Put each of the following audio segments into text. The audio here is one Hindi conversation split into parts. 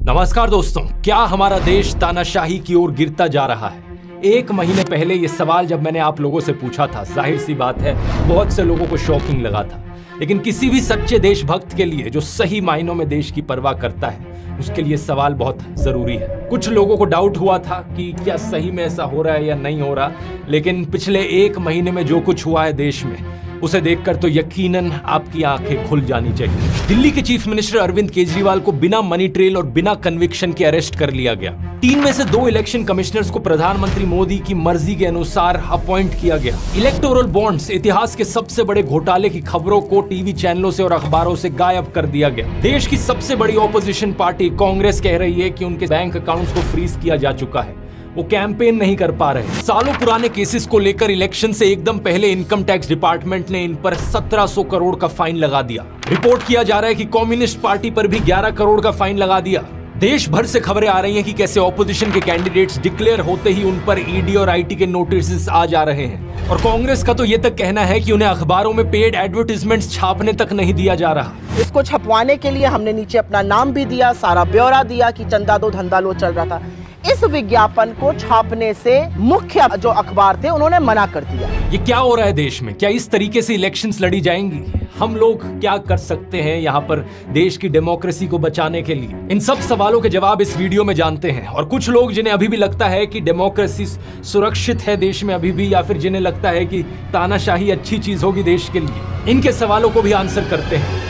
नमस्कार दोस्तों, क्या हमारा देश तानाशाही की ओर गिरता जा रहा है? एक महीने पहले ये सवाल जब मैंने आप लोगों से पूछा था, ज़ाहिर सी बात है, बहुत से लोगों को शॉकिंग लगा था। लेकिन किसी भी सच्चे देशभक्त के लिए जो सही मायनों में देश की परवाह करता है, उसके लिए सवाल बहुत ज़रूरी है। कुछ लोगों को डाउट हुआ था कि क्या सही में ऐसा हो रहा है या नहीं हो रहा, लेकिन पिछले एक महीने में जो कुछ हुआ है देश में उसे देखकर तो यकीनन आपकी आँखें खुल जानी चाहिए। दिल्ली के चीफ मिनिस्टर अरविंद केजरीवाल को बिना मनी ट्रेल और बिना कन्विक्शन के अरेस्ट कर लिया गया। तीन में से दो इलेक्शन कमिश्नर्स को प्रधानमंत्री मोदी की मर्ज़ी के अनुसार अपॉइंट किया गया। इलेक्टोरल बॉन्ड्स, इतिहास के सबसे बड़े घोटाले की खबरों को टीवी चैनलों से और अखबारों से गायब कर दिया गया। देश की सबसे बड़ी ऑपोजिशन पार्टी कांग्रेस कह रही है कि उनके बैंक अकाउंट्स को फ्रीज किया जा चुका है। वो कैंपेन नहीं कर पा रहे। सालों पुराने केसेस को लेकर इलेक्शन से एकदम पहले इनकम टैक्स डिपार्टमेंट ने इन पर 1700 करोड़ का फाइन लगा दिया। रिपोर्ट किया जा रहा है कि कम्युनिस्ट पार्टी पर भी 11 करोड़ का फाइन लगा दिया। देश भर से खबरें आ रही हैं कि कैसे ऑपोजिशन के कैंडिडेट्स डिक्लेयर होते ही उन पर ईडी और आईटी के नोटिस आ जा रहे हैं। और कांग्रेस का तो ये तक कहना है कि उन्हें अखबारों में पेड एडवर्टीजमेंट छापने तक नहीं दिया जा रहा। इसको छपवाने के लिए हमने नीचे अपना नाम भी दिया, सारा ब्यौरा दिया कि चंदा दो, धंधा लो चल रहा था। इस विज्ञापन को छापने से मुख्य जो अखबार थे, उन्होंने मना कर दिया। ये क्या हो रहा है देश में? क्या इस तरीके से इलेक्शंस लड़ी जाएँगी? हम लोग क्या कर सकते हैं यहाँ पर देश की डेमोक्रेसी को बचाने के लिए? इन सब सवालों के जवाब इस वीडियो में जानते हैं। और कुछ लोग जिन्हें अभी भी लगता है कि डेमोक्रेसी सुरक्षित है देश में अभी भी, या फिर जिन्हें लगता है कि तानाशाही अच्छी चीज़ होगी देश के लिए, इनके सवालों को भी आंसर करते हैं।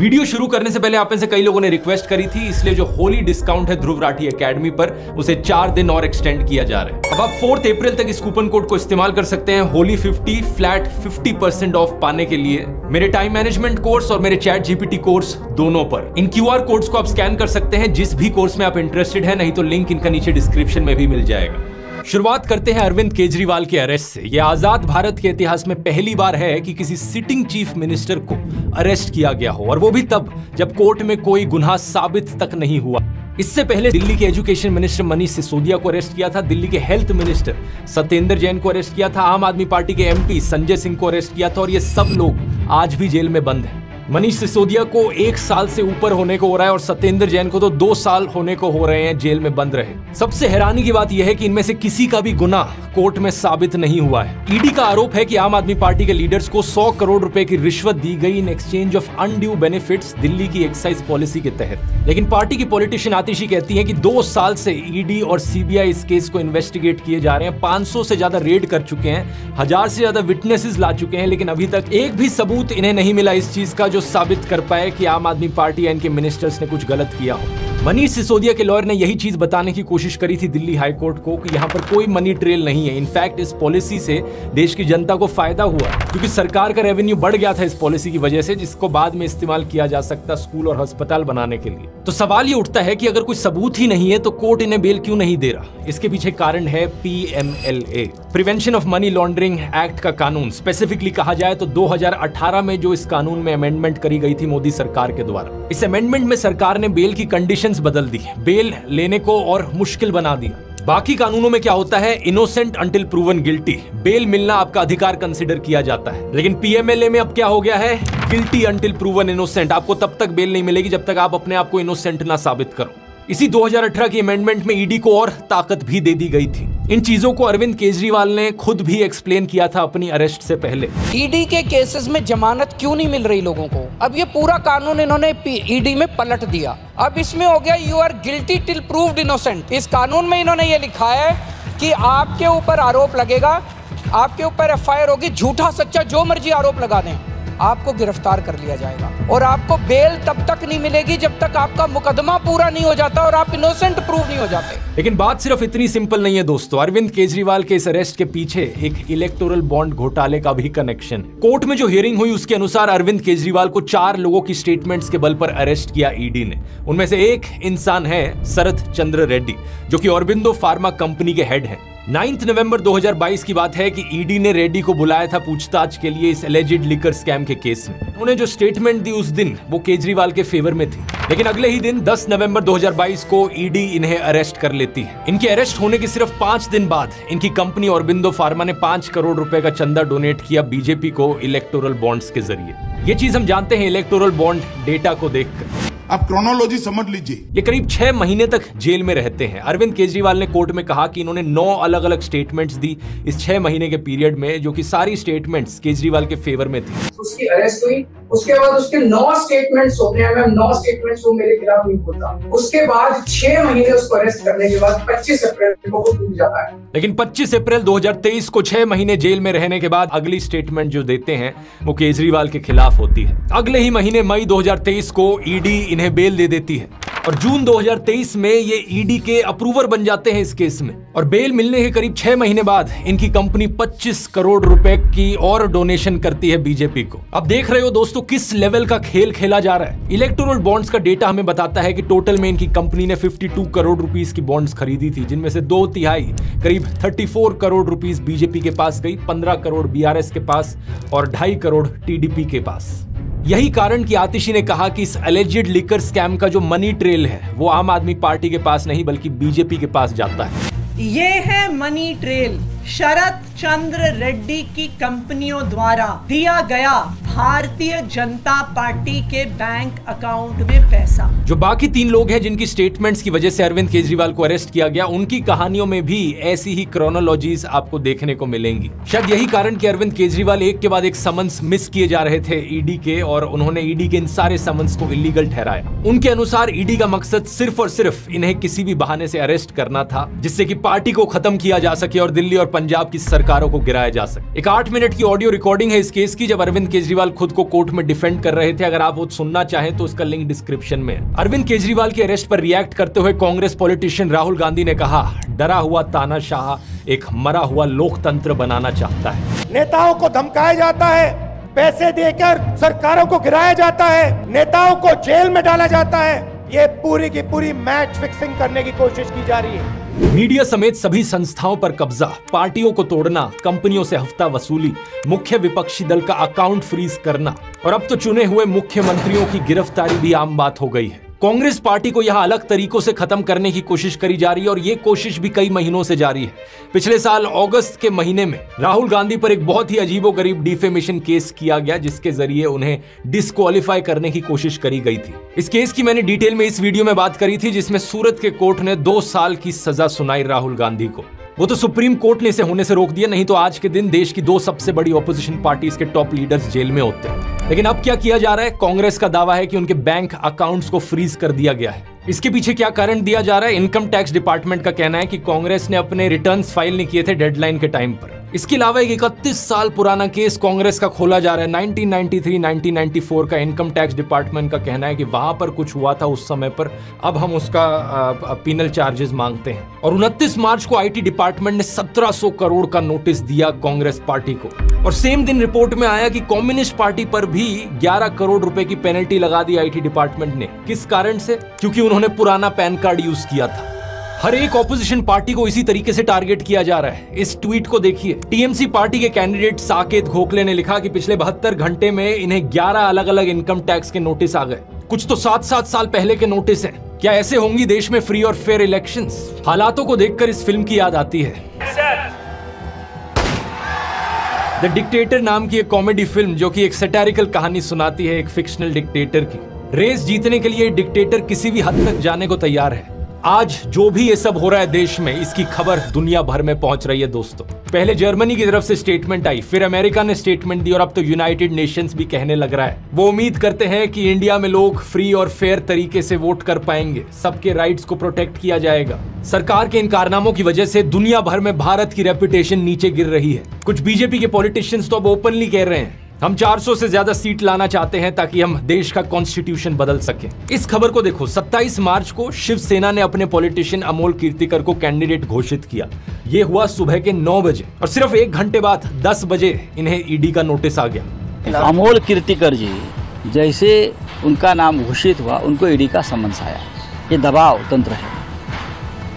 वीडियो शुरू करने से पहले आप में से कई लोगों ने रिक्वेस्ट करी थी, इसलिए जो होली डिस्काउंट है ध्रुव राठी एकेडमी पर, उसे चार दिन और एक्सटेंड किया जा रहा है। अब आप फोर्थ अप्रैल तक इस कूपन कोड को इस्तेमाल कर सकते हैं, होली 50 फ्लैट 50 परसेंट ऑफ़ पाने के लिए। मेरे टाइम मैनेजमेंट कोर्स और मेरे चैट जीपीटी कोर्स दोनों पर। इन क्यूआर कोड्स को आप स्कैन कर सकते हैं, जिस भी कोर्स में आप इंटरेस्टेड है, नहीं तो लिंक इनका नीचे डिस्क्रिप्शन में भी मिल जाएगा। शुरुआत करते हैं अरविंद केजरीवाल के अरेस्ट से। यह आज़ाद भारत के इतिहास में पहली बार है कि किसी सिटिंग चीफ मिनिस्टर को अरेस्ट किया गया हो, और वो भी तब, जब कोर्ट में कोई गुनाह साबित तक नहीं हुआ। इससे पहले दिल्ली के एजुकेशन मिनिस्टर मनीष सिसोदिया को अरेस्ट किया था, दिल्ली के हेल्थ मिनिस्टर सत्येंद्र जैन को अरेस्ट किया था, आम आदमी पार्टी के एमपी संजय सिंह को अरेस्ट किया था, और ये सब लोग आज भी जेल में बंद हैं। मनीष सिसोदिया को एक साल से ऊपर होने को हो रहा है और सत्येंद्र जैन को तो दो साल होने को हो रहे हैं जेल में बंद रहे। सबसे हैरानी की बात यह है कि इनमें से किसी का भी गुना कोर्ट में साबित नहीं हुआ है। ईडी का आरोप है कि आम आदमी पार्टी के लीडर्स को 100 करोड़ रुपए की रिश्वत दी गई in exchange of undue benefits Delhi की एक्साइज पॉलिसी के तहत। लेकिन पार्टी की पॉलिटिशियन आतिशी कहती है कि दो साल से ईडी और सीबीआई इस केस को इन्वेस्टिगेट किए जा रहे हैं। 500 से ज़्यादा रेड कर चुके हैं, हज़ार से ज़्यादा विटनेसेस ला चुके हैं, लेकिन अभी तक एक भी सबूत इन्हें नहीं मिला इस चीज़ का जो साबित कर पाए कि आम आदमी पार्टी या इनके मिनिस्टर्स ने कुछ गलत किया हो। मनीष सिसोदिया के लॉयर ने यही चीज़ बताने की कोशिश करी थी दिल्ली हाईकोर्ट को कि यहाँ पर कोई मनी ट्रेल नहीं है। इनफैक्ट इस पॉलिसी से देश की जनता को फ़ायदा हुआ, क्योंकि सरकार का रेवेन्यू बढ़ गया था इस पॉलिसी की वजह से, जिसको बाद में इस्तेमाल किया जा सकता स्कूल और अस्पताल बनाने के लिए। तो सवाल ये उठता है कि अगर कोई सबूत ही नहीं है तो कोर्ट इन्हें बेल क्यों नहीं दे रहा? इसके पीछे कारण है PMLA prevention of money laundering act का कानून। स्पेसिफिकली कहा जाए तो 2018 में जो इस कानून में अमेंडमेंट करी गई थी मोदी सरकार के द्वारा, इस अमेंडमेंट में सरकार ने बेल की कंडीशंस बदल दी बेल लेने को और मुश्किल बना दिया। बाकी कानूनों में क्या होता है? Innocent until proven guilty bail मिलना आपका अधिकार कंसिडर किया जाता है। लेकिन पीएमएलए में अब क्या हो गया है? गिल्टी अंटिल प्रूवन इनोसेंट आपको तब तक बेल नहीं मिलेगी जब तक आप अपने आप को इनोसेंट ना साबित करो। इसी 2018 की अमेंडमेंट में ईडी को और ताकत भी दे दी गई थी। इन चीज़ों को अरविंद केजरीवाल ने खुद भी एक्सप्लेन किया था अपनी अरेस्ट से पहले। ईडी के केसेस में जमानत क्यों नहीं मिल रही लोगों को? अब ये पूरा कानून इन्होंने ईडी में पलट दिया। अब इसमें हो गया you are guilty till proved innocent इस कानून में इन्होंने ये लिखा है कि आपके ऊपर आरोप लगेगा, आपके ऊपर एफआईआर होगी, झूठा, सच्चा, जो मर्ज़ी आरोप लगा दें। आपको गिरफ़्तार कर लिया जाएगा। और आपको बेल तब तक नहीं मिलेगी जब तक आपका मुकदमा पूरा नहीं हो जाता और आप इनोसेंट प्रूव नहीं हो जाते। लेकिन बात सिर्फ़ इतनी सिंपल नहीं है दोस्तों। अरविंद केजरीवाल के इस अरेस्ट के पीछे एक इलेक्टोरल बॉन्ड घोटाले का भी कनेक्शन कोर्ट में जो हियरिंग हुई उसके अनुसार अरविंद केजरीवाल को चार लोगों की स्टेटमेंट्स के बल पर अरेस्ट किया ईडी ने। उनमें से एक इंसान है शरद चंद्र रेड्डी, जो कि औरबिंदो फार्मा कंपनी के हेड है। 9 नवंबर 2022 की बात है कि ईडी ने रेड्डी को बुलाया था पूछताछ के लिए इस एलिजिड लिकर स्कैम के केस में। उन्होंने जो स्टेटमेंट दी उस दिन, वो केजरीवाल के फेवर में थी। लेकिन अगले ही दिन 10 नवंबर 2022 को ईडी इन्हें अरेस्ट कर लेती है। इनके अरेस्ट होने के सिर्फ़ पाँच दिन बाद, इनकी कंपनी और बिंदो फार्मा ने पाँच करोड़ रुपए का चंदा डोनेट किया बीजेपी को इलेक्टोरल बॉन्ड्स के ज़रिए। ये चीज़ हम जानते हैं इलेक्टोरल बॉन्ड डेटा को देखकर। आप क्रोनोलॉजी समझ लीजिए। ये करीब छह महीने तक जेल में रहते हैं। अरविंद केजरीवाल ने कोर्ट में कहा कि इन्होंने नौ अलग अलग स्टेटमेंट्स दी इस छह महीने के पीरियड में जो कि सारी स्टेटमेंट्स केजरीवाल के फेवर में थी। उसकी अरेस्ट हुई। उसके बाद उसके नौ स्टेटमेंट्स होते हैं मैम नौ स्टेटमेंट्स वो मेरे खिलाफ नहीं होता। उसके बाद छह महीने उसको अरेस्ट करने के बाद 25 अप्रैल को वो टूट जाता है। लेकिन 25 अप्रैल 2023 को छह महीने जेल में रहने के बाद अगली स्टेटमेंट जो देते हैं वो केजरीवाल के खिलाफ होती है। अगले ही महीने मई 2023 को ईडी इन्हें बेल दे देती है। और जून 2023 में ये ईडी के अप्रूवर बन जाते हैं इस केस में। और बेल मिलने के करीब छह महीने बाद इनकी कंपनी 25 करोड़ रुपए की और डोनेशन करती है बीजेपी को। अब देख रहे हो दोस्तों, किस लेवल का खेल खेला जा रहा है। इलेक्टोरल बॉन्ड्स का डेटा हमें बताता है कि टोटल में इनकी कंपनी ने 52 करोड़ रुपीस की बॉन्ड्स खरीदी थी, जिनमें से दो तिहाई, करीब 34 करोड़ रुपीस बीजेपी के पास गई 15 करोड़ बीआरएस के पास और ढाई करोड़ टीडीपी के पास। यही कारण कि आतिशी ने कहा कि इस एलिजिड लीकर स्कैम का जो मनी ट्रेल है, वो आम आदमी पार्टी के पास नहीं, बल्कि बीजेपी के पास जाता है। ये है मनी ट्रेल शरद चंद्र रेड्डी की कंपनियों द्वारा दिया गया भारतीय जनता पार्टी के बैंक अकाउंट में पैसा। जो बाकी तीन लोग हैं जिनकी स्टेटमेंट्स की वजह से अरविंद केजरीवाल को अरेस्ट किया गया, उनकी कहानियों में भी ऐसी ही क्रोनोलॉजीज आपको देखने को मिलेंगी। शायद यही कारण कि अरविंद केजरीवाल एक के बाद एक समन्स मिस किए जा रहे थे ईडी के और उन्होंने ईडी के इन सारे समन्स को इलीगल ठहराया। उनके अनुसार ईडी का मकसद सिर्फ़ और सिर्फ़ इन्हें किसी भी बहाने से अरेस्ट करना था, जिससे की पार्टी को खत्म किया जा सके और दिल्ली और पंजाब की सरकारों को गिराया जा सके। एक आठ मिनट की ऑडियो रिकॉर्डिंग है इस केस की, जब अरविंद केजरीवाल खुद को कोर्ट में डिफेंड कर रहे थे। अगर आप वो सुनना चाहें तो उसका लिंक डिस्क्रिप्शन में है। अरविंद केजरीवाल के अरेस्ट पर रिएक्ट करते हुए कांग्रेस पॉलिटिशियन राहुल गांधी ने कहा, डरा हुआ तानाशाह एक मरा हुआ लोकतंत्र बनाना चाहता है। नेताओं को धमकाया जाता है, पैसे देकर सरकारों को गिराया जाता है, नेताओं को जेल में डाला जाता है। ये पूरी की पूरी मैच फिक्सिंग करने की कोशिश की जा रही है। मीडिया समेत सभी संस्थाओं पर कब्जा, पार्टियों को तोड़ना, कंपनियों से हफ़्ता वसूली, मुख्य विपक्षी दल का अकाउंट फ्रीज करना। और अब तो चुने हुए मुख्यमंत्रियों की गिरफ्तारी भी आम बात हो गई है। कांग्रेस पार्टी को यहाँ अलग तरीकों से खत्म करने की कोशिश करी जा रही है और ये कोशिश भी कई महीनों से जारी है। पिछले साल अगस्त के महीने में राहुल गांधी पर एक बहुत ही अजीबो गरीब डिफेमेशन केस किया गया, जिसके ज़रिए उन्हें डिस्कालीफाई करने की कोशिश करी गई थी। इस केस की मैंने डिटेल में इस वीडियो में बात करी थी, जिसमें सूरत के कोर्ट ने दो साल की सजा सुनाई राहुल गांधी को। वो तो सुप्रीम कोर्ट ने इसे होने से रोक दिया, नहीं तो आज के दिन देश की दो सबसे बड़ी ऑपोजिशन पार्टीज़ के टॉप लीडर्स जेल में होते हैं। लेकिन अब क्या किया जा रहा है? कांग्रेस का दावा है कि उनके बैंक अकाउंट्स को फ्रीज कर दिया गया है। इसके पीछे क्या कारण दिया जा रहा है? इनकम टैक्स डिपार्टमेंट का कहना है कि कांग्रेस ने अपने रिटर्न्स फ़ाइल नहीं किए थे डेडलाइन के टाइम पर। इसके अलावा एक इकतीस साल पुराना केस कांग्रेस का खोला जा रहा है। 1993 1994 का इनकम टैक्स डिपार्टमेंट का कहना है कि वहाँ पर कुछ हुआ था उस समय पर। अब हम उसका पीनल चार्जेस मांगते हैं। और 29 मार्च को आईटी डिपार्टमेंट ने 1700 करोड़ का नोटिस दिया कांग्रेस पार्टी को। और सेम दिन रिपोर्ट में आया कि कम्युनिस्ट पार्टी पर भी 11 करोड़ रुपए की पेनल्टी लगा दी आईटी डिपार्टमेंट ने। किस कारण से? क्योंकि उन्होंने पुराना पैन कार्ड यूज़ किया था। हर एक ऑपोजिशन पार्टी को इसी तरीके से टारगेट किया जा रहा है। इस ट्वीट को देखिए। टीएमसी पार्टी के कैंडिडेट साकेत खोखले ने लिखा कि पिछले बहत्तर घंटे में इन्हें 11 अलग अलग इनकम टैक्स के नोटिस आ गए। कुछ तो सात सात साल पहले के नोटिस है। क्या ऐसे होंगी देश में फ्री और फेयर इलेक्शन हालातों को देखकर इस फ़िल्म की याद आती है। द डिक्टेटर नाम की एक कॉमेडी फ़िल्म जो कि एक सेटेरिकल कहानी सुनाती है एक फिक्शनल डिक्टेटर की। रेस जीतने के लिए डिक्टेटर किसी भी हद तक जाने को तैयार है। आज जो भी ये सब हो रहा है देश में, इसकी खबर दुनिया भर में पहुँच रही है दोस्तों। पहले जर्मनी की तरफ़ से स्टेटमेंट आई, फिर अमेरिका ने स्टेटमेंट दी और अब तो यूनाइटेड नेशंस भी कहने लग रहा है। वो उम्मीद करते हैं कि इंडिया में लोग फ्री और फेयर तरीके से वोट कर पाएँगे। सबके राइट्स को प्रोटेक्ट किया जाएगा। सरकार के इन कारनामों की वजह से दुनिया भर में भारत की रेपुटेशन नीचे गिर रही है। कुछ बीजेपी के पॉलिटिशियंस तो अब ओपनली कह रहे हैं। हम 400 से ज़्यादा सीट लाना चाहते हैं ताकि हम देश का कॉन्स्टिट्यूशन बदल सके। इस खबर को देखो 27 मार्च को शिवसेना ने अपने पॉलिटिशियन अमोल कीर्तिकर को कैंडिडेट घोषित किया। ये हुआ सुबह के 9 बजे और सिर्फ़ एक घंटे बाद 10 बजे इन्हें ईडी का नोटिस आ गया। अमोल कीर्तिकर जी, जैसे उनका नाम घोषित हुआ, उनको ईडी का समन्स आया। ये दबाव तंत्र है।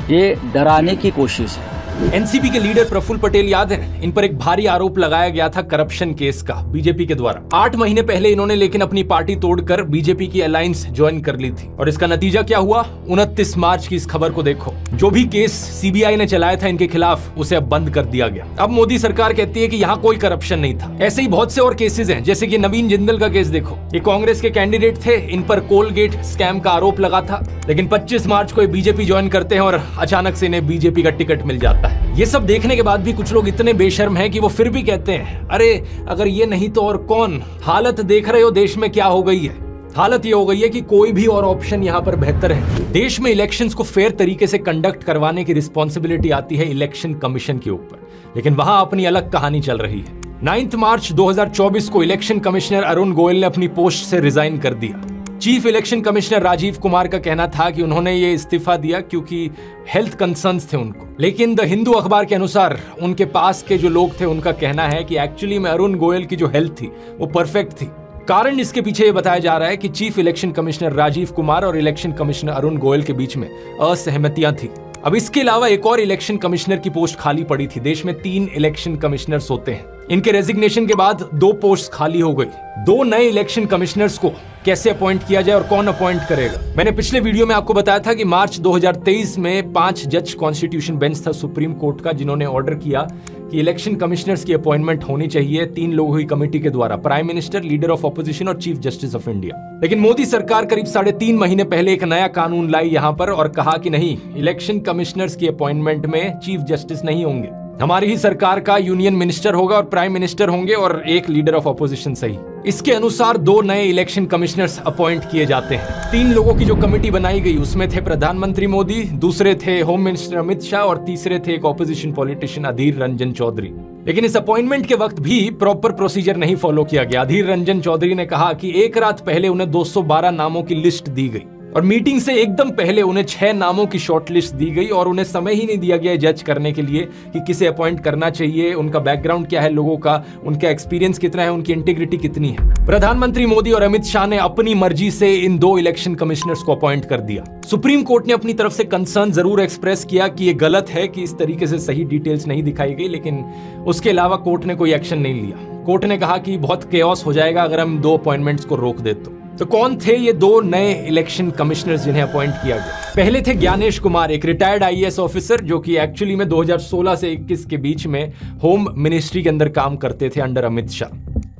ये डराने की कोशिश है। एनसीपी के लीडर प्रफुल्ल पटेल याद है। इन पर एक भारी आरोप लगाया गया था करप्शन केस का, बीजेपी के द्वारा। आठ महीने पहले इन्होंने लेकिन अपनी पार्टी तोड़कर बीजेपी की अलायंस ज्वाइन कर ली थी। और इसका नतीजा क्या हुआ? उनतीस मार्च की इस खबर को देखो। जो भी केस सीबीआई ने चलाया था, इनके खिलाफ उसे अब बंद कर दिया गया। अब मोदी सरकार कहती है की यहाँ कोई करप्शन नहीं था। ऐसे ही बहुत से और केसेज है, जैसे की नवीन जिंदल का केस देखो। ये कांग्रेस के कैंडिडेट थे, इन पर कोलगेट स्कैम का आरोप लगा था। लेकिन 25 मार्च को बीजेपी ज्वाइन करते हैं और अचानक से इन्हें बीजेपी का टिकट मिल जाता है ये सब देखने के बाद भी कुछ लोग इतने बेशर्म हैं कि वो फिर भी कहते हैं, अरे, अगर ये नहीं तो और कौन? हालत देख रहे हो देश में क्या हो गई है? हालत ये हो गई है कि कोई भी और ऑप्शन यहाँ पर बेहतर है। देश में इलेक्शंस को फेयर तरीके से कंडक्ट करवाने की रिस्पॉन्सिबिलिटी आती है इलेक्शन कमीशन के ऊपर। लेकिन वहाँ अपनी अलग कहानी चल रही है। 9 मार्च 2024 को इलेक्शन कमिश्नर अरुण गोयल ने अपनी पोस्ट से रिजाइन कर दिया। Chief election commissioner Rajiv Kumar का कहना था कि उन्होंने ये इस्तीफा दिया क्योंकि हेल्थ कंसर्न्स थे उनको। लेकिन द हिंदू अखबार के अनुसार, उनके पास के जो लोग थे, उनका कहना है कि एक्चुअली में अरुण गोयल की जो हेल्थ थी, वो परफेक्ट थी। कारण इसके पीछे ये बताया जा रहा है कि chief election commissioner Rajiv Kumar और इलेक्शन कमिश्नर अरुण गोयल के बीच में असहमतियाँ थी। अब इसके अलावा एक और इलेक्शन कमिश्नर की पोस्ट खाली पड़ी थी। देश में तीन इलेक्शन कमिश्नर्स होते हैं। इनके रेजिग्नेशन के बाद दो पोस्ट खाली हो गई। दो नए इलेक्शन कमिश्नर्स को कैसे अपॉइंट किया जाए और कौन अपॉइंट करेगा? मैंने पिछले वीडियो में आपको बताया था कि मार्च 2023 में पाँच जज कॉन्स्टिट्यूशन बेंच था सुप्रीम कोर्ट का, जिन्होंने ऑर्डर किया कि इलेक्शन कमिश्नर्स की अपॉइंटमेंट होनी चाहिए तीन लोगों की कमेटी के द्वारा prime minister leader of opposition और चीफ जस्टिस ऑफ़ इंडिया लेकिन मोदी सरकार करीब साढ़े तीन महीने पहले एक नया कानून लाई यहाँ पर और कहा कि नहीं, इलेक्शन कमिश्नर्स की अपॉइंटमेंट में चीफ जस्टिस नहीं होंगे। हमारी ही सरकार का यूनियन मिनिस्टर होगा और प्राइम मिनिस्टर होंगे और एक लीडर ऑफ़ अपोजिशन सही। इसके अनुसार दो नए इलेक्शन कमिश्नर्स अपॉइंट किए जाते हैं। तीन लोगों की जो कमेटी बनाई गई, उसमें थे प्रधानमंत्री मोदी, दूसरे थे होम मिनिस्टर अमित शाह और तीसरे थे एक ऑपोजिशन पॉलिटिशियन अधीर रंजन चौधरी। लेकिन इस अपॉइंटमेंट के वक्त भी प्रॉपर प्रोसीजर नहीं फॉलो किया गया। अधीर रंजन चौधरी ने कहा कि एक रात पहले उन्हें 212 नामों की लिस्ट दी गई। और मीटिंग से एकदम पहले उन्हें छह नामों की शॉर्टलिस्ट दी गई और उन्हें समय ही नहीं दिया गया जज करने के लिए कि किसे अपॉइंट करना चाहिए, उनका बैकग्राउंड क्या है लोगों का, उनका एक्सपीरियंस कितना है, उनकी इंटीग्रिटी कितनी है। प्रधानमंत्री मोदी और अमित शाह ने अपनी मर्ज़ी से इन दो इलेक्शन कमिश्नर्स को अपॉइंट कर दिया। सुप्रीम कोर्ट ने अपनी तरफ़ से कंसर्न ज़रूर एक्सप्रेस किया कि ये गलत है कि इस तरीके से सही डिटेल्स नहीं दिखाई गई, लेकिन उसके अलावा कोर्ट ने कोई एक्शन नहीं लिया। कोर्ट ने कहा कि बहुत केयस हो जाएगा अगर हम दो अपॉइंटमेंट्स को रोक दे तो तो कौन थे ये दो नए इलेक्शन कमिश्नर्स जिन्हें अपॉइंट किया गया? पहले थे ज्ञानेश कुमार, एक रिटायर्ड आईएएस ऑफिसर जो कि एक्चुअली में 2016 से 21 के बीच में होम मिनिस्ट्री के अंदर काम करते थे अंडर अमित शाह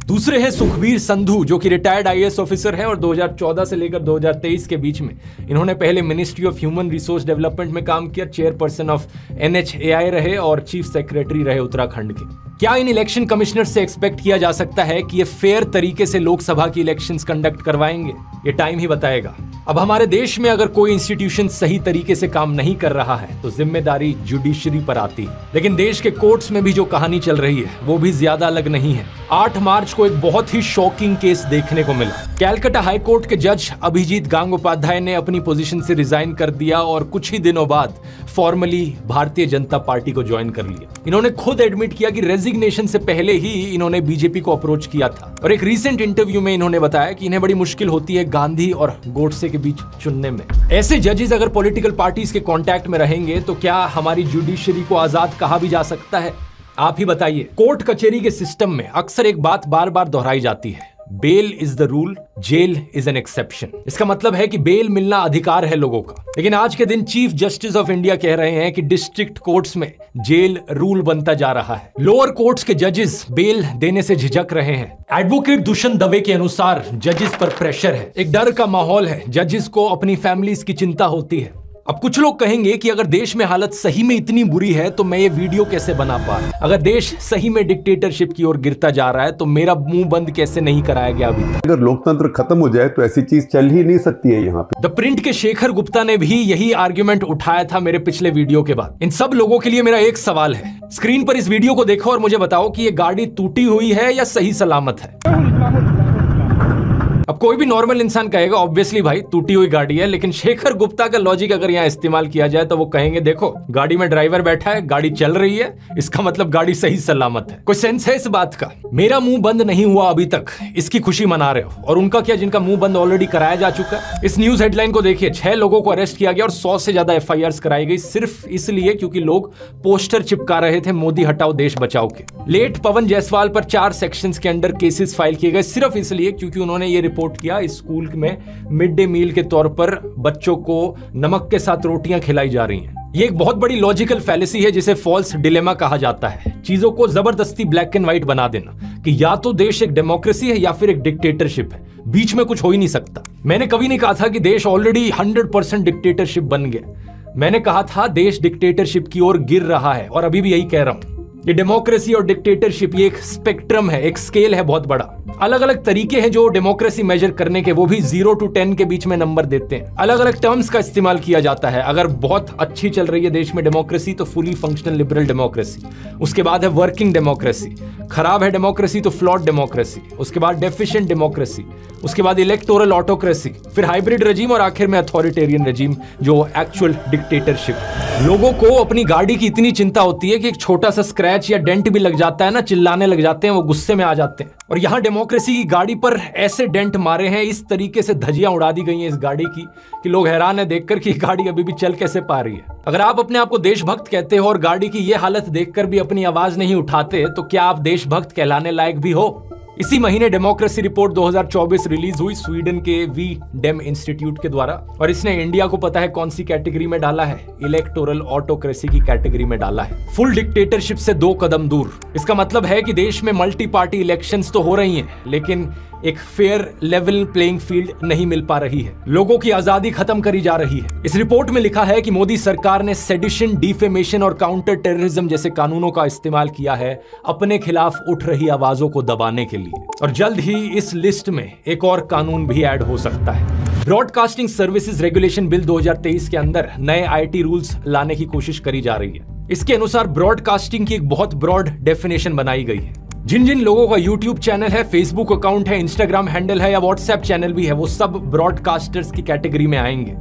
दूसरे हैं सुखबीर संधू जो कि रिटायर्ड आईएएस ऑफिसर हैं और 2014 से लेकर 2023 के बीच में। इन्होंने पहले ministry of human resource development में काम किया चेयरपर्सन ऑफ़ एनएचएआई रहे और चीफ सेक्रेटरी रहे उत्तराखंड के। क्या इन इलेक्शन कमिश्नर से एक्सपेक्ट किया जा सकता है कि ये फेयर तरीके से लोकसभा की इलेक्शन कंडक्ट करवाएँगे? ये टाइम ही बताएगा। अब हमारे देश में अगर कोई इंस्टीट्यूशन सही तरीके से काम नहीं कर रहा है तो ज़िम्मेदारी जुडिशरी पर आती है। लेकिन देश के कोर्ट्स में भी जो कहानी चल रही है, वो भी ज़्यादा अलग नहीं है। 8 मार्च को एक बहुत ही शॉकिंग केस देखने को मिला। कैलकाटा हाई कोर्ट के जज अभिजीत गांगोपाध्याय ने अपनी पोजीशन से रिजाइन कर दिया और कुछ ही दिनों बाद फॉर्मली भारतीय जनता पार्टी को ज्वाइन कर लिया। इन्होंने खुद एडमिट किया कि रेजिग्नेशन से पहले ही इन्होंने बीजेपी को अप्रोच किया था। और एक रिसेंट इंटरव्यू में इन्होंने बताया कि इन्हें बड़ी मुश्किल होती है गांधी और गोडसे के बीच चुनने में। ऐसे जजेस अगर पॉलिटिकल पार्टीज़ के कॉन्टेक्ट में रहेंगे तो क्या हमारी जुडिशरी को आज़ाद कहा भी जा सकता है? आप ही बताइए कोर्ट कचेरी के सिस्टम में अक्सर एक बात बार बार दोहराई जाती है। Bail is the rule jail is an exception इसका मतलब है कि बेल मिलना अधिकार है लोगों का। लेकिन आज के दिन चीफ जस्टिस ऑफ़ इंडिया कह रहे हैं कि डिस्ट्रिक्ट कोर्ट्स में जेल रूल बनता जा रहा है। लोअर कोर्ट्स के जजेस बेल देने से झिझक रहे हैं। एडवोकेट दुष्यंत दवे के अनुसार जजेस पर प्रेशर है। एक डर का माहौल है। जजेस को अपनी फैमिलीज़ की चिंता होती है। अब कुछ लोग कहेंगे कि अगर देश में हालत सही में इतनी बुरी है तो मैं ये वीडियो कैसे बना पा रहा अगर देश सही में डिक्टेटरशिप की ओर गिरता जा रहा है तो मेरा मुँह बंद कैसे नहीं कराया गया अभी तक? अगर लोकतंत्र खत्म हो जाए तो ऐसी चीज़ चल ही नहीं सकती है यहाँ पे। द प्रिंट के शेखर गुप्ता ने भी यही आर्ग्यूमेंट उठाया था मेरे पिछले वीडियो के बाद। इन सब लोगों के लिए मेरा एक सवाल है। स्क्रीन पर इस वीडियो को देखो और मुझे बताओ की ये गाड़ी टूटी हुई है या सही सलामत है। अब कोई भी नॉर्मल इंसान कहेगा ऑब्वियसली भाई, टूटी हुई गाड़ी है, लेकिन शेखर गुप्ता का लॉजिक अगर यहाँ इस्तेमाल किया जाए तो वो कहेंगे, देखो, गाड़ी में ड्राइवर बैठा है, गाड़ी चल रही है, इसका मतलब गाड़ी सही सलामत है। कोई सेंस है इस बात का? मेरा मुँह बंद नहीं हुआ अभी तक, इसकी खुशी मना रहे हो। और उनका क्या, जिनका मुँह बंद ऑलरेडी कराया जा चुका है? इस न्यूज़ हेडलाइन को देखिए, छह लोगों को अरेस्ट किया गया और सौ से ज़्यादा एफ़ कराई गई, सिर्फ़ इसलिए क्योंकि लोग पोस्टर चिपका रहे थे मोदी हटाओ, देश बचाओ के। लेट पवन जायसवाल पर चार सेक्शन के अंडर केसेस फ़ाइल किए गए, सिर्फ़ इसलिए क्योंकि उन्होंने ये रिपोर्ट किया। स्कूल में मिड डे मील के तौर पर बच्चों को नमक के साथ रोटियाँ खिलाई जा रही हैं। ये एक बहुत बड़ी लॉजिकल फैलेसी है जिसे फॉल्स डिलेमा कहा जाता है। चीज़ों को ज़बरदस्ती ब्लैक एंड व्हाइट बना देना कि या तो देश एक डेमोक्रेसी है या फिर एक डिक्टेटरशिप है। बीच में कुछ हो ही नहीं सकता। मैंने कभी नहीं कहा था कि देश ऑलरेडी हंड्रेड परसेंट डिक्टेटरशिप बन गया। मैंने कहा था देश डिक्टेटरशिप की ओर गिर रहा है और अभी भी यही कह रहा हूँ। ये डेमोक्रेसी और डिक्टेटरशिप ये एक स्पेक्ट्रम है, एक स्केल है बहुत बड़ा। अलग अलग तरीके हैं जो डेमोक्रेसी मेजर करने के, वो भी ज़ीरो टू टेन के बीच में नंबर देते हैं। अलग अलग टर्म्स का इस्तेमाल किया जाता है। अगर बहुत अच्छी चल रही है देश में डेमोक्रेसी तो फुली फंक्शनल लिबरल डेमोक्रेसी उसके बाद है वर्किंग डेमोक्रेसी खराब है डेमोक्रेसी तो फ्लॉट डेमोक्रेसी उसके बाद डेफिशिएंट डेमोक्रेसी उसके बाद इलेक्टोरल ऑटोक्रेसी फिर हाइब्रिड रजीम और आखिर में अथॉरिटेरियन रजीम जो एक्चुअल डिक्टेटरशिप लोगों को अपनी गाड़ी की इतनी चिंता होती है कि एक छोटा सा स्क्रैच या डेंट भी लग जाता है ना, चिल्लाने लग जाते हैं, वो गुस्से में आ जाते हैं। और यहाँ डेमोक्रेसी की गाड़ी पर ऐसे डेंट मारे हैं, इस तरीके से धजियाँ उड़ा दी गई हैं इस गाड़ी की, कि लोग हैरान है देखकर कि गाड़ी अभी भी चल कैसे पा रही है। अगर आप अपने आप को देशभक्त कहते हो और गाड़ी की ये हालत देखकर भी अपनी आवाज़ नहीं उठाते तो क्या आप देशभक्त कहलाने लायक भी हो? इसी महीने डेमोक्रेसी रिपोर्ट 2024 रिलीज़ हुई स्वीडन के वी डेम इंस्टीट्यूट के द्वारा। और इसने इंडिया को पता है कौन सी कैटेगरी में डाला है। इलेक्टोरल ऑटोक्रेसी की कैटेगरी में डाला है। फुल डिक्टेटरशिप से दो कदम दूर। इसका मतलब है कि देश में मल्टी पार्टी इलेक्शंस तो हो रही हैं, लेकिन एक फेयर लेवल प्लेइंग फ़ील्ड नहीं मिल पा रही है। लोगों की आज़ादी खत्म करी जा रही है। इस रिपोर्ट में लिखा है कि मोदी सरकार ने सेडिशन डिफेमेशन और काउंटर टेररिज्म जैसे कानूनों का इस्तेमाल किया है अपने खिलाफ उठ रही आवाजों को दबाने के लिए। और जल्द ही इस लिस्ट में एक और कानून भी ऐड हो सकता है। ब्रॉडकास्टिंग सर्विसेज़ रेगुलेशन बिल 2023 के अंदर नए आईटी रूल्स लाने की कोशिश करी जा रही है। इसके अनुसार ब्रॉडकास्टिंग की एक बहुत ब्रॉड डेफिनेशन बनाई गई है। जिन जिन लोगों का यूट्यूब चैनल है फेसबुक अकाउंट है इंस्टाग्राम हैंडल है या व्हाट्सएप चैनल भी है, वो सब ब्रॉडकास्टर्स की कैटेगरी में आएँगे।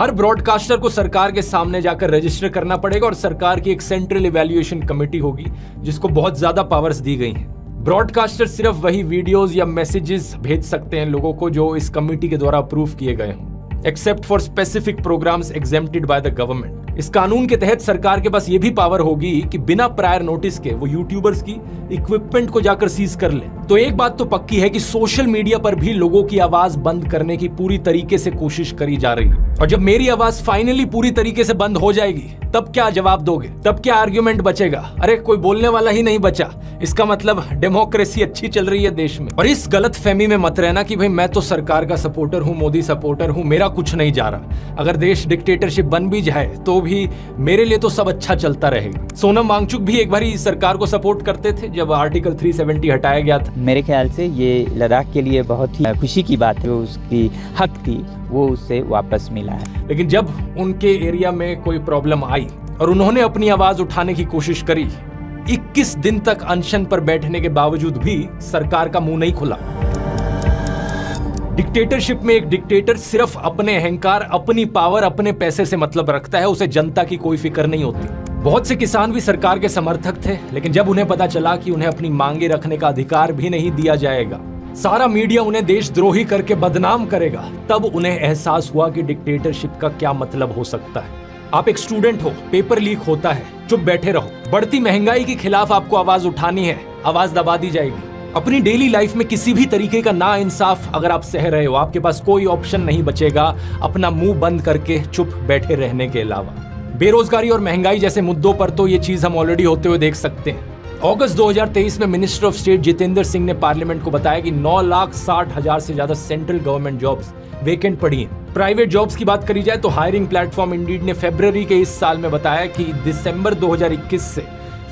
हर ब्रॉडकास्टर को सरकार के सामने जाकर रजिस्टर करना पड़ेगा और सरकार की एक सेंट्रल इवेल्युएशन कमेटी होगी, जिसको बहुत ज़्यादा पावर्स दी गई हैं। ब्रॉडकास्टर सिर्फ़ वही वीडियोस या मैसेजेस भेज सकते हैं लोगों को जो इस कमेटी के द्वारा अप्रूव किए गए हों except for specific programs exempted by the government इस कानून के तहत सरकार के पास ये भी पावर होगी कि बिना प्रायर नोटिस के वो यूट्यूबर्स की इक्विपमेंट को जाकर सीज कर ले। तो एक बात तो पक्की है कि सोशल मीडिया पर भी लोगों की आवाज़ बंद करने की पूरी तरीके से कोशिश करी जा रही है। और जब मेरी आवाज़ फाइनली पूरी तरीके से बंद हो जाएगी, तब क्या जवाब दोगे? तब क्या आर्ग्यूमेंट बचेगा? अरे, कोई बोलने वाला ही नहीं बचा। इसका मतलब डेमोक्रेसी अच्छी चल रही है देश में। और इस गलत फहमी में मत रहना कि भाई, मैं तो सरकार का सपोर्टर हूँ, मोदी सपोर्टर हूँ, मेरा कुछ नहीं जा रहा। अगर देश डिक्टेटरशिप बन भी जाए तो भी मेरे लिए तो सब अच्छा चलता रहेगा। सोनम वांगचुक भी एक बार सरकार को सपोर्ट करते थे, जब आर्टिकल 370 हटाया गया था। मेरे ख्याल से ये लद्दाख के लिए बहुत ही खुशी की बात है उसकी हक थी। वो उससे वापस मिला है। लेकिन जब उनके एरिया में कोई प्रॉब्लम आई और उन्होंने अपनी आवाज़ उठाने की कोशिश करी 21 दिन तक अनशन पर बैठने के बावजूद भी सरकार का मुँह नहीं खुला। डिक्टेटरशिप में एक डिक्टेटर सिर्फ़ अपने अहंकार, अपनी पावर, अपने पैसे से मतलब रखता है, उसे जनता की कोई फ़िक्र नहीं होती। बहुत से किसान भी सरकार के समर्थक थे, लेकिन जब उन्हें पता चला कि उन्हें अपनी मांगे रखने का अधिकार भी नहीं दिया जाएगा सारा मीडिया उन्हें देशद्रोही करके बदनाम करेगा। तब उन्हें एहसास हुआ कि डिक्टेटरशिप का क्या मतलब हो सकता है। आप एक स्टूडेंट हो पेपर लीक होता है, चुप बैठे रहो। बढ़ती महँगाई के खिलाफ आपको आवाज़ उठानी है, आवाज़ दबा दी जाएगी। अपनी डेली लाइफ में किसी भी तरीके का ना इंसाफ अगर आप सह रहे हो, आपके पास कोई ऑप्शन नहीं बचेगा अपना मुँह बंद करके चुप बैठे रहने के अलावा। बेरोजगारी और महँगाई जैसे मुद्दों पर तो ये चीज़ हम ऑलरेडी होते हुए देख सकते हैं। अगस्त 2023 में minister of state Jitendra Singh ने पार्लियामेंट को बताया कि नौ लाख साठ हज़ार से ज़्यादा सेंट्रल गवर्नमेंट जॉब्स वेकेंट पड़ी हैं। प्राइवेट जॉब्स की बात करी जाए तो हायरिंग प्लेटफॉर्म इंडीड ने फेब्रवरी के इस साल में बताया कि दिसंबर 2021 से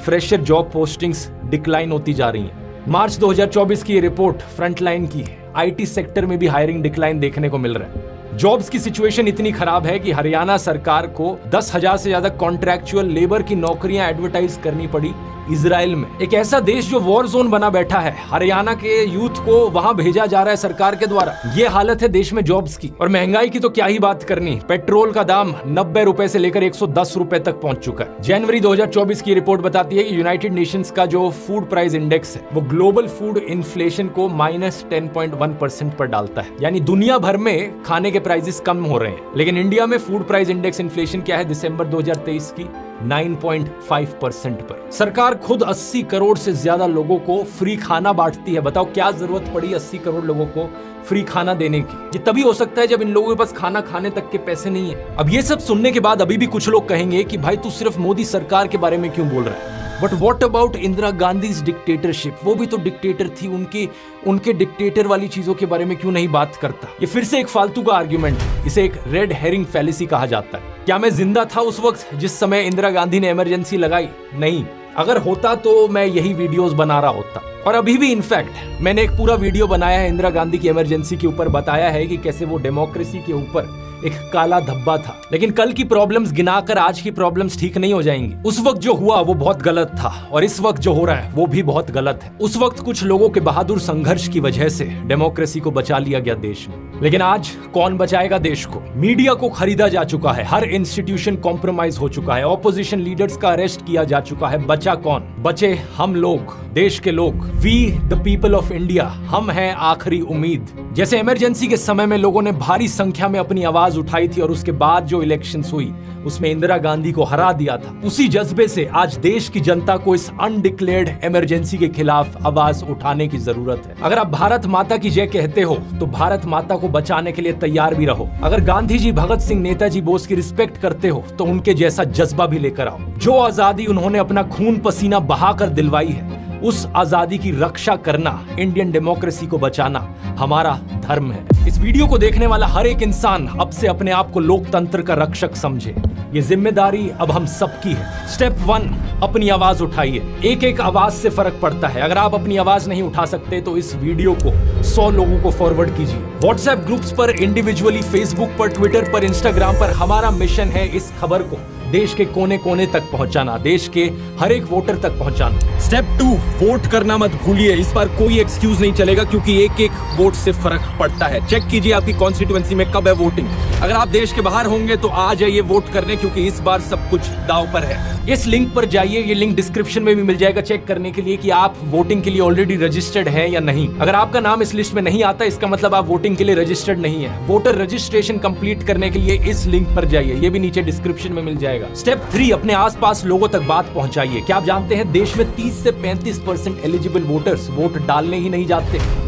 फ्रेशर जॉब पोस्टिंग्स डिक्लाइन होती जा रही हैं। मार्च 2024 की रिपोर्ट फ्रंटलाइन की है। आईटी सेक्टर में भी हायरिंग डिक्लाइन देखने को मिल रहा है। जॉब्स की सिचुएशन इतनी खराब है कि हरियाणा सरकार को दस हज़ार से ज़्यादा कॉन्ट्रेक्चुअल लेबर की नौकरियाँ एडवर्टाइज करनी पड़ी। इसराइल में। एक ऐसा देश जो वॉर जोन बना बैठा है। हरियाणा के यूथ को वहाँ भेजा जा रहा है सरकार के द्वारा। ये हालत है देश में जॉब्स की। और महँगाई की तो क्या ही बात करनी। पेट्रोल का दाम नब्बे रूपए ऐसी लेकर एक रुपए तक पहुँच चुका है। जनवरी 2024 की रिपोर्ट बताती है की यूनाइटेड नेशन का जो फ़ूड प्राइस इंडेक्स है, वो ग्लोबल फ़ूड इन्फ्लेशन को माइनस टेन परसेंट पर डालता है। यानी दुनिया भर में खाने के प्राइसेस कम हो रहे हैं। लेकिन इंडिया में फ़ूड प्राइस इंडेक्स इन्फ्लेशन क्या है दिसंबर 2023 की? 9.5 परसेंट पर। सरकार खुद 80 करोड़ से ज़्यादा लोगों को फ्री खाना बांटती है। बताओ क्या ज़रूरत पड़ी 80 करोड़ लोगों को फ्री खाना देने की? ये तभी हो सकता है जब इन लोगों के पास खाना खाने तक के पैसे नहीं है। अब ये सब सुनने के बाद अभी भी कुछ लोग कहेंगे कि भाई तू सिर्फ़ मोदी सरकार के बारे में क्यों बोल रहा है? But what about Indira Gandhi dictatorship वो भी तो डिक्टेटर थी, उनकी, उनके डिक्टेटर वाली चीज़ों के बारे में क्यों नहीं बात करता? ये फिर से एक फालतू का आर्ग्यूमेंट इसे एक रेड हेरिंग फैलिसी कहा जाता है। क्या मैं ज़िंदा था उस वक्त, जिस समय इंदिरा गांधी ने इमरजेंसी लगाई? नहीं। अगर होता तो मैं यही वीडियोस बना रहा होता। और अभी भी इनफैक्ट मैंने एक पूरा वीडियो बनाया है इंदिरा गांधी की इमरजेंसी के ऊपर, बताया है कि कैसे वो डेमोक्रेसी के ऊपर एक काला धब्बा था। लेकिन कल की प्रॉब्लम्स गिनाकर आज की प्रॉब्लम्स ठीक नहीं हो जाएँगी। उस वक्त जो हुआ, वो बहुत गलत था। और इस वक्त जो हो रहा है, वो भी बहुत गलत है। उस वक्त कुछ लोगों के बहादुर संघर्ष की वजह से डेमोक्रेसी को बचा लिया गया देश में। लेकिन आज कौन बचाएगा देश को? मीडिया को खरीदा जा चुका है। हर इंस्टीट्यूशन कॉम्प्रोमाइज हो चुका है। ऑपोजिशन लीडर्स का अरेस्ट किया जा चुका है। बचा कौन? बचे हम लोग, देश के लोग। We the people of India हम हैं आखिरी उम्मीद। जैसे इमरजेंसी के समय में लोगों ने भारी संख्या में अपनी आवाज़ उठाई थी और उसके बाद जो इलेक्शन हुई, उसमें इंदिरा गांधी को हरा दिया था। उसी जज्बे से आज देश की जनता को इस अनडिक्लेयर्ड इमरजेंसी के खिलाफ आवाज़ उठाने की ज़रूरत है। अगर आप भारत माता की जय कहते हो तो भारत माता को बचाने के लिए तैयार भी रहो। अगर गांधी जी भगत सिंह नेताजी बोस की रिस्पेक्ट करते हो तो उनके जैसा जज्बा भी लेकर आओ। जो आज़ादी उन्होंने अपना खून पसीना बहाकर दिलवाई है उस आज़ादी की रक्षा करना इंडियन डेमोक्रेसी को बचाना हमारा धर्म है। इस वीडियो को देखने वाला हर एक इंसान अब से अपने आप को लोकतंत्र का रक्षक समझे। ये ज़िम्मेदारी अब हम सबकी है। स्टेप वन अपनी आवाज़ उठाइए। एक एक आवाज़ से फ़र्क पड़ता है। अगर आप अपनी आवाज़ नहीं उठा सकते तो इस वीडियो को सौ लोगों को फॉरवर्ड कीजिए। व्हाट्सएप ग्रुप्स पर इंडिविजुअली फेसबुक पर ट्विटर पर इंस्टाग्राम पर हमारा मिशन है इस खबर को देश के कोने कोने तक पहुंचाना, देश के हर एक वोटर तक पहुंचाना। स्टेप टू वोट करना मत भूलिए। इस बार कोई एक्सक्यूज नहीं चलेगा क्योंकि एक एक वोट से फ़र्क पड़ता है। चेक कीजिए आपकी कॉन्स्टिट्यूएंसी में कब है वोटिंग अगर आप देश के बाहर होंगे तो आ जाइए वोट करने क्योंकि इस बार सब कुछ दाव पर है। इस लिंक पर जाइए। ये लिंक डिस्क्रिप्शन में भी मिल जाएगा चेक करने के लिए कि आप वोटिंग के लिए ऑलरेडी रजिस्टर्ड है या नहीं। अगर आपका नाम इस लिस्ट में नहीं आता, इसका मतलब आप वोटिंग के लिए रजिस्टर्ड नहीं है। वोटर रजिस्ट्रेशन कंप्लीट करने के लिए इस लिंक पर जाइए। ये भी नीचे डिस्क्रिप्शन में मिल जाएगा। स्टेप थ्री अपने आसपास लोगों तक बात पहुंचाइए। क्या आप जानते हैं, देश में 30 से 35 परसेंट एलिजिबल वोटर्स वोट डालने ही नहीं जाते?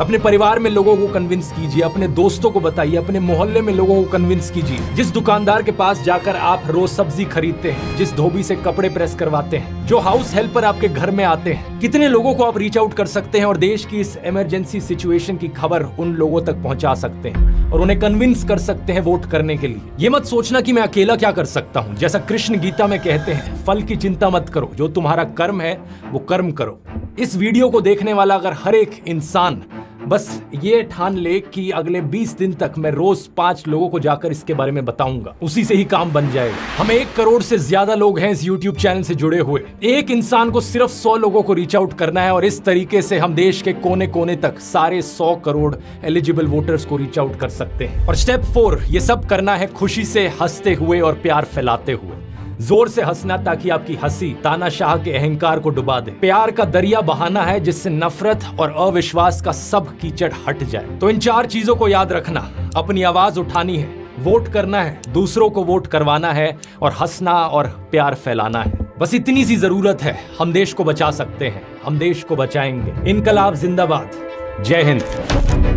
अपने परिवार में लोगों को कन्विंस कीजिए, अपने दोस्तों को बताइए, अपने मोहल्ले में लोगों को कन्विंस कीजिए। जिस दुकानदार के पास जाकर आप रोज सब्ज़ी खरीदते हैं, जिस धोबी से कपड़े प्रेस करवाते हैं जो हाउस हेल्पर आपके घर में आते हैं। कितने लोगों को आप रीच आउट कर सकते हैं और देश की इस इमरजेंसी सिचुएशन की खबर उन लोगों तक पहुँचा सकते हैं और उन्हें कन्विंस कर सकते हैं वोट करने के लिए। ये मत सोचना कि मैं अकेला क्या कर सकता हूँ। जैसा कृष्ण गीता में कहते हैं, फल की चिंता मत करो, जो तुम्हारा कर्म है, वो कर्म करो। इस वीडियो को देखने वाला अगर हर एक इंसान बस ये ठान ले कि अगले 20 दिन तक मैं रोज पाँच लोगों को जाकर इसके बारे में बताऊँगा। उसी से ही काम बन जाएगा हम एक करोड़ से ज़्यादा लोग हैं इस यूट्यूब चैनल से जुड़े हुए। एक इंसान को सिर्फ़ सौ लोगों को रीच आउट करना है और इस तरीके से हम देश के कोने कोने तक सारे सौ करोड़ एलिजिबल वोटर्स को रीच आउट कर सकते हैं। और स्टेप फोर ये सब करना है खुशी से हँसते हुए और प्यार फैलाते हुए। ज़ोर से हंसना ताकि आपकी हँसी तानाशाह के अहंकार को डुबा दे। प्यार का दरिया बहाना है जिससे नफरत और अविश्वास का सब कीचड़ हट जाए। तो इन चार चीज़ों को याद रखना। अपनी आवाज़ उठानी है, वोट करना है, दूसरों को वोट करवाना है और हंसना और प्यार फैलाना है। बस इतनी सी ज़रूरत है, हम देश को बचा सकते हैं, हम देश को बचाएँगे। इनकलाब जिंदाबाद। जय हिंद।